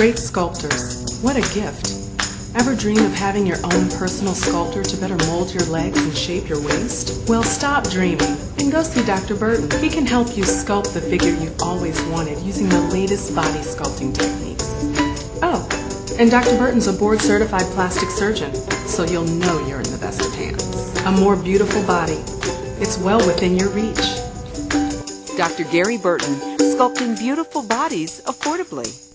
Great sculptors. What a gift. Ever dream of having your own personal sculptor to better mold your legs and shape your waist? Well, stop dreaming and go see Dr. Burton. He can help you sculpt the figure you've always wanted using the latest body sculpting techniques. Oh, and Dr. Burton's a board certified plastic surgeon, so you'll know you're in the best of hands. A more beautiful body. It's well within your reach. Dr. Gary Burton, sculpting beautiful bodies affordably.